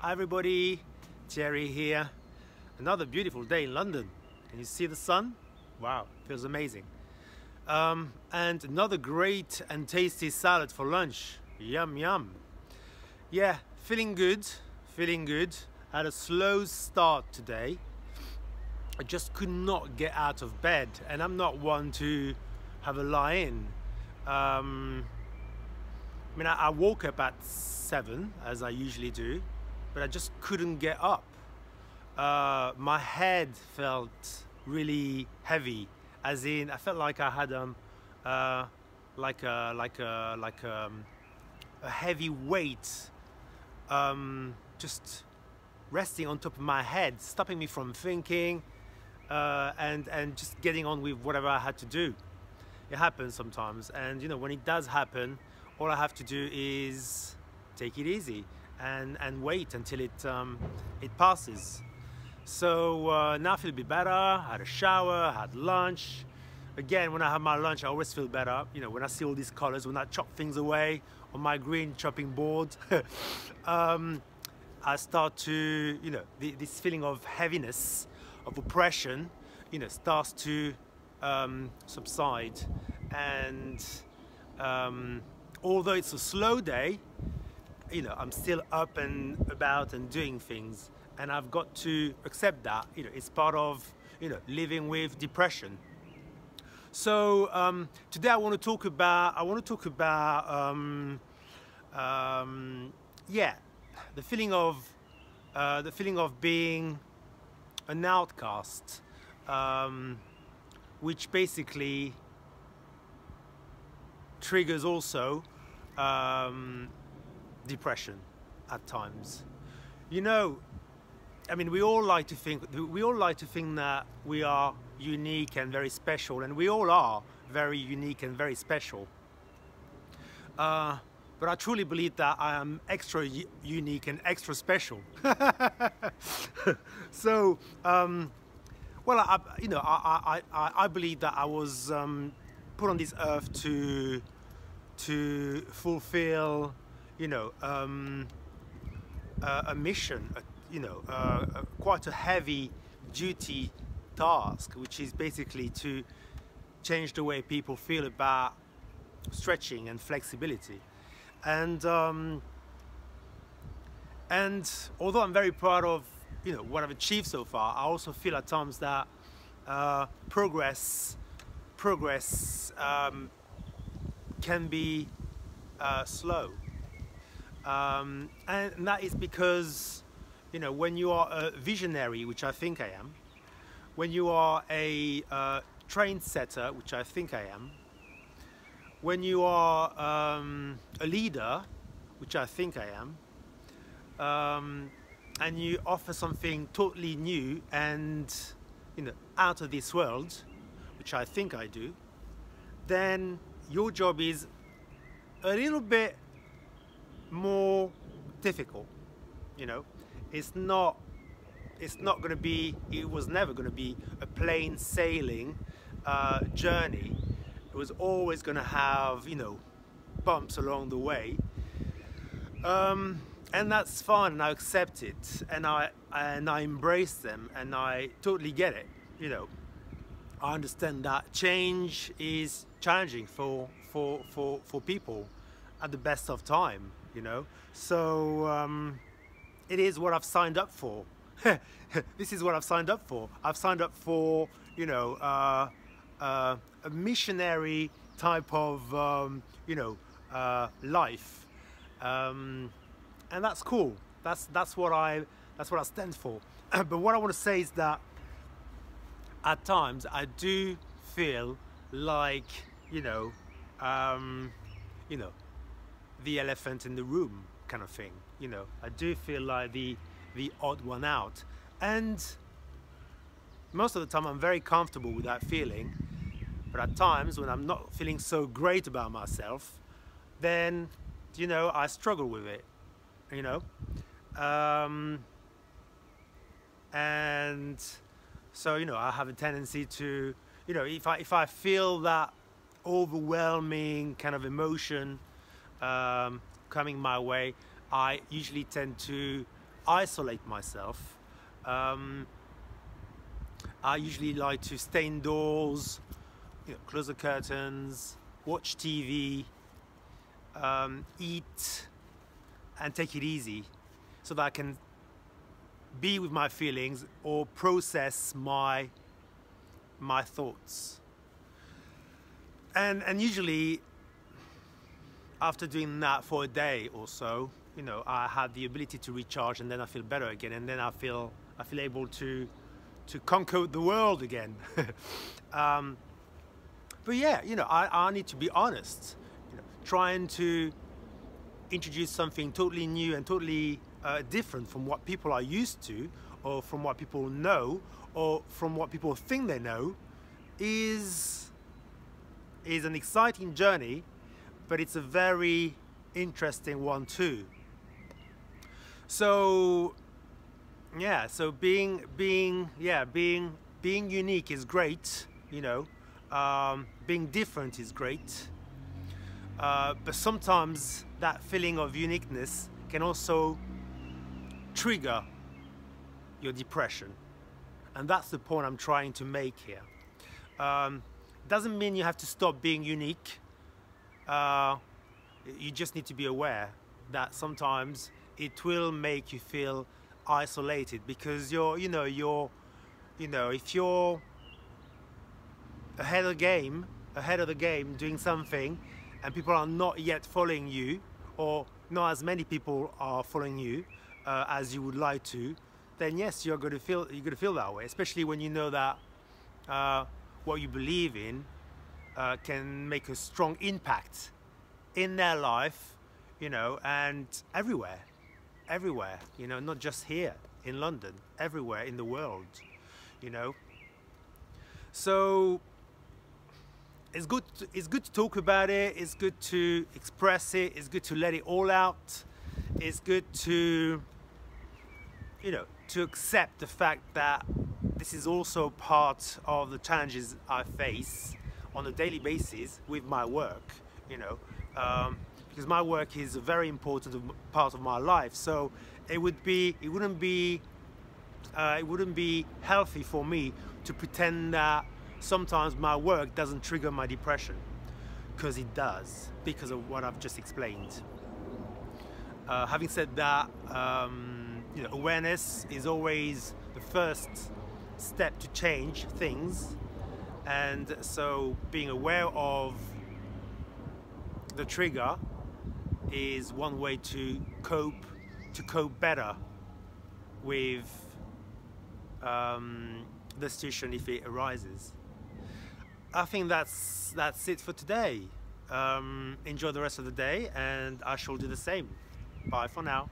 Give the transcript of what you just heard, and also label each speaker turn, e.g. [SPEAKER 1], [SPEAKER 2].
[SPEAKER 1] Hi everybody, Thierry here. Another beautiful day in London. Can you see the sun? Wow, feels amazing. Um, and another great and tasty salad for lunch. Yum yum. Yeah, feeling good, feeling good. Had a slow start today. I just could not get out of bed, and I'm not one to have a lie in. Um, I mean, I, I woke up at seven, as I usually do, but I just couldn't get up. Uh, my head felt really heavy, as in I felt like I had um, uh, like a like a like a, um, a heavy weight um, just resting on top of my head, stopping me from thinking uh, and and just getting on with whatever I had to do. It happens sometimes, and you know when it does happen, all I have to do is take it easy and, and wait until it, um, it passes. So uh, now I feel a bit better, I had a shower, I had lunch. Again, when I have my lunch, I always feel better. You know, when I see all these colors, when I chop things away on my green chopping board, um, I start to, you know, the, this feeling of heaviness, of oppression, you know, starts to um, subside. And um, although it's a slow day, you know, I'm still up and about and doing things, and I've got to accept that. You know, it's part of you know living with depression. So um, today I want to talk about I want to talk about um, um, yeah the feeling of uh, the feeling of being an outcast, um, which basically triggers also um, depression at times. You know, I mean, we all like to think we all like to think that we are unique and very special, and we all are very unique and very special. Uh, but I truly believe that I am extra unique and extra special. so, um, well, I, you know, I, I, I believe that I was um, put on this earth to to fulfill, you know, um, a, a, mission, a, you know, a, quite a heavy duty task, which is basically to change the way people feel about stretching and flexibility. And um, and although I'm very proud of you know what I've achieved so far, I also feel at times that uh, progress progress um, can be uh, slow. Um, and that is because, you know, when you are a visionary, which I think I am, when you are a uh, train setter, which I think I am, when you are um, a leader, which I think I am, um, and you offer something totally new and you know out of this world, which I think I do, then your job is a little bit more difficult you know? It's not it's not going to be it was never going to be a plain sailing uh, journey. It was always going to have you know bumps along the way. Um, and that's fine and I accept it and I and I embrace them and I totally get it you know? I understand that change is challenging for for for for people at the best of time you know? So um, it is what I've signed up for. This is what I've signed up for. I've signed up for you know uh, uh, a missionary type of um, you know uh, life. Um, and that's cool. That's that's what I that's what I stand for. But what I want to say is that at times I do feel like you know um, you know the elephant in the room kind of thing you know. I do feel like the the odd one out. And most of the time I'm very comfortable with that feeling. But at times when I'm not feeling so great about myself then you know I struggle with it you know. Um, and so, you know, I have a tendency to, you know, if I, if I feel that overwhelming kind of emotion um, coming my way, I usually tend to isolate myself. Um, I usually like to stay indoors, you know, close the curtains, watch TV, um, eat, and take it easy so that I can be with my feelings or process my my thoughts. And and usually after doing that for a day or so, you know, I have the ability to recharge and then I feel better again and then I feel I feel able to to conquer the world again. um, but yeah, you know, I, I need to be honest. You know, trying to introduce something totally new and totally uh, different from what people are used to or from what people know or from what people think they know is is an exciting journey but it's a very interesting one too. So yeah so being being yeah being being unique is great you know. Um, being different is great. Uh, but sometimes that feeling of uniqueness can also trigger your depression. And that's the point I'm trying to make here. Um, doesn't mean you have to stop being unique uh, you just need to be aware that sometimes it will make you feel isolated because you're you know you're you know if you're ahead of the game ahead of the game doing something and people are not yet following you or not as many people are following you uh, as you would like to then yes you're going to feel you're going to feel that way especially when you know that uh, what you believe in uh, can make a strong impact in their life you know and everywhere everywhere, you know, not just here in London, everywhere in the world, you know. So it's good to, it's good to talk about it, it's good to express it, it's good to let it all out. It's good to you know, to accept the fact that this is also part of the challenges I face on a daily basis with my work, you know. Um, because my work is a very important part of my life. So it would be, it wouldn't be, uh, it wouldn't be healthy for me to pretend that sometimes my work doesn't trigger my depression, because it does, because of what I've just explained. Uh, having said that, um, you know, awareness is always the first step to change things, and so being aware of the trigger is one way to cope to cope better with um, the situation if it arises. I think that's that's it for today. Um, enjoy the rest of the day and I shall do the same. Bye for now.